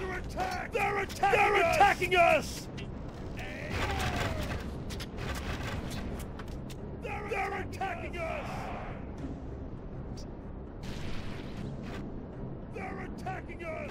Under attack! They're attacking They're us! attacking us! They're, They're attacking us! They're attacking us!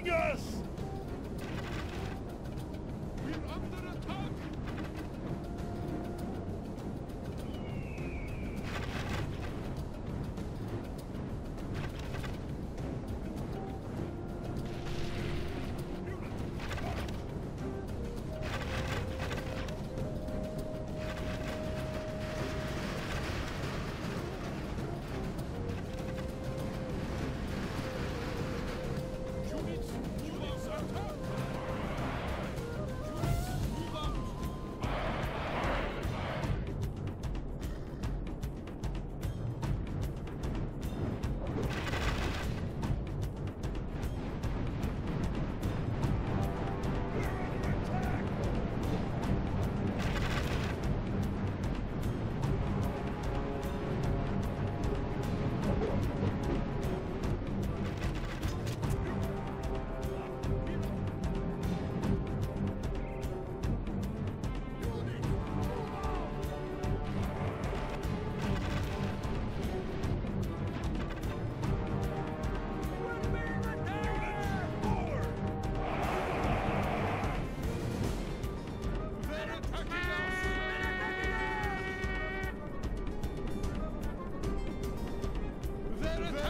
attacking us!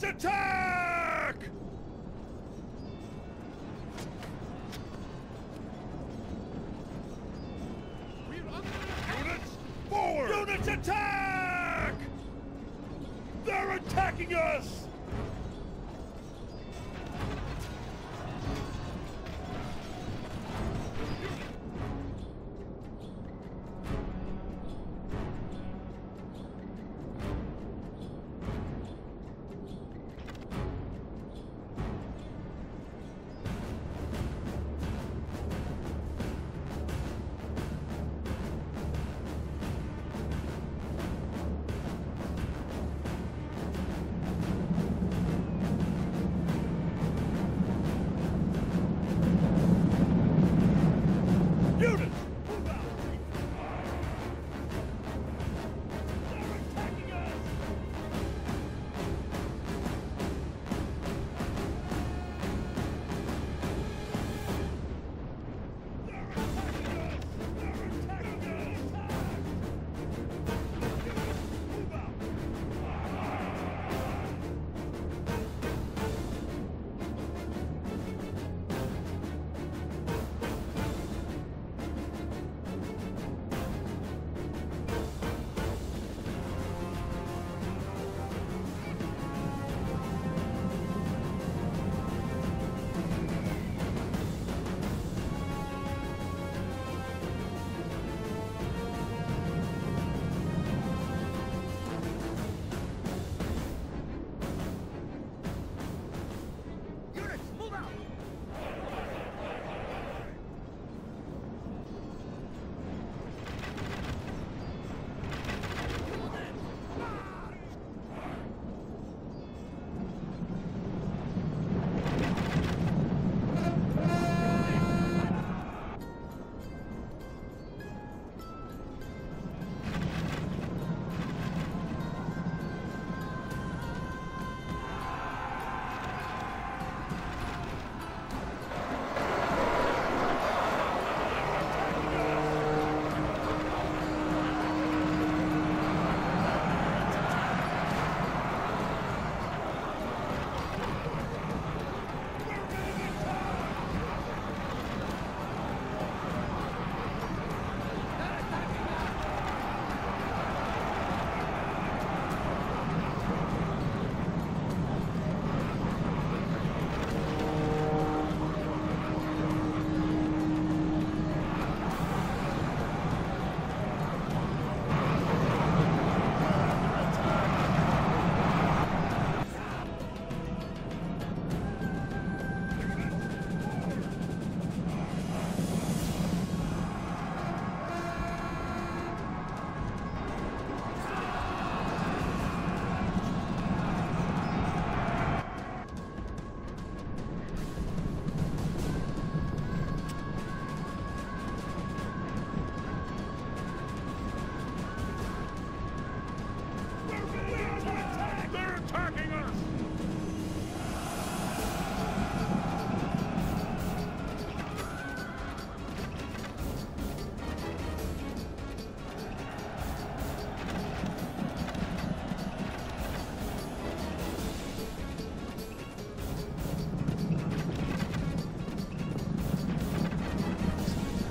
It's a tie!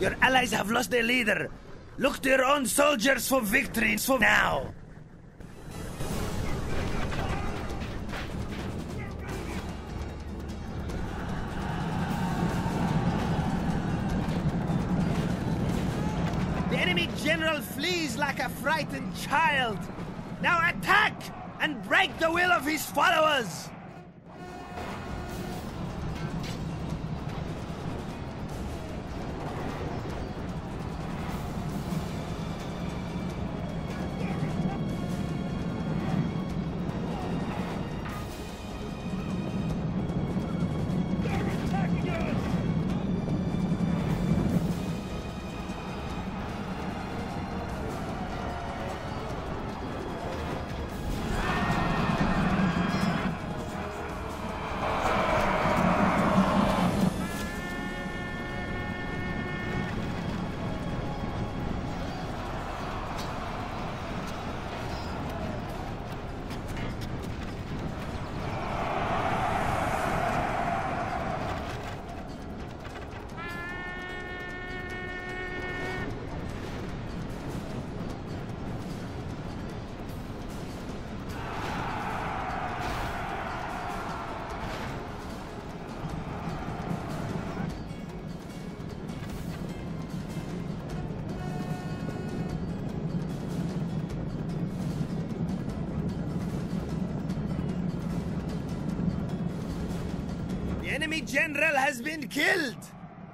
Your allies have lost their leader. Look to your own soldiers for victory for now. The enemy general flees like a frightened child. Now attack and break the will of his followers. General has been killed.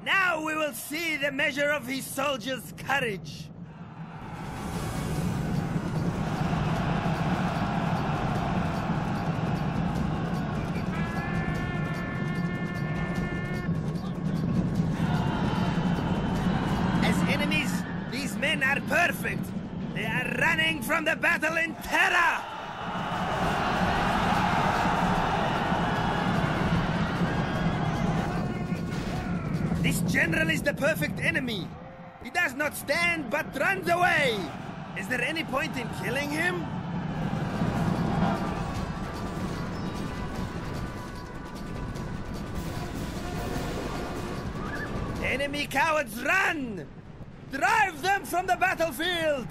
Now we will see the measure of his soldiers' courage. As enemies, these men are perfect. They are running from the battle in terror. This general is the perfect enemy. He does not stand but runs away. Is there any point in killing him? Enemy cowards run! Drive them from the battlefield!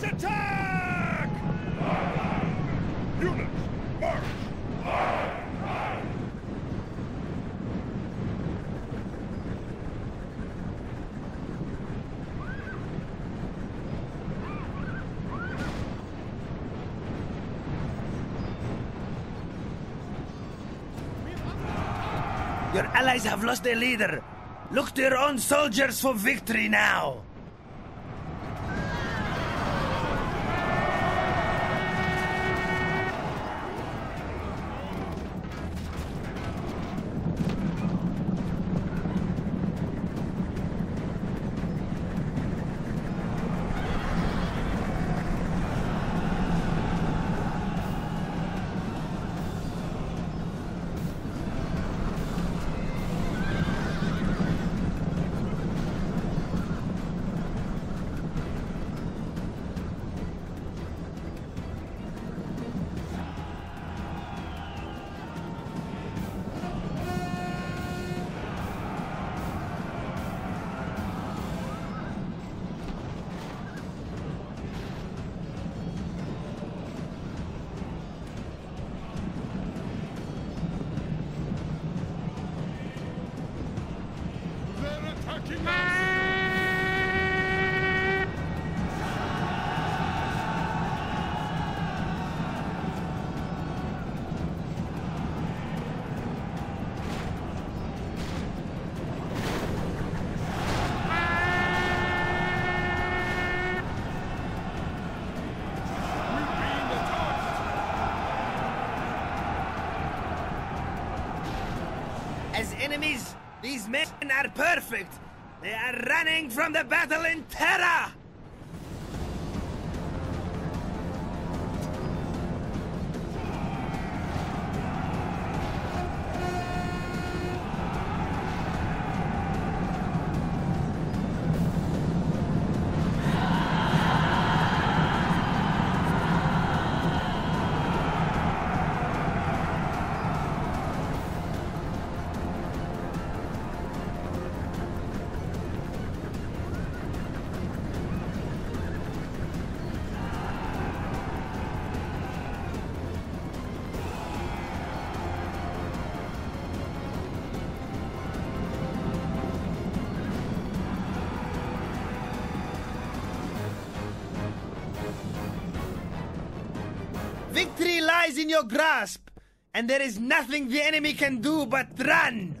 Units attack! Units, march! Your allies have lost their leader. Look to your own soldiers for victory now. As enemies, these men are perfect. They are running from the battle in terror. Lies in your grasp, and there is nothing the enemy can do but run.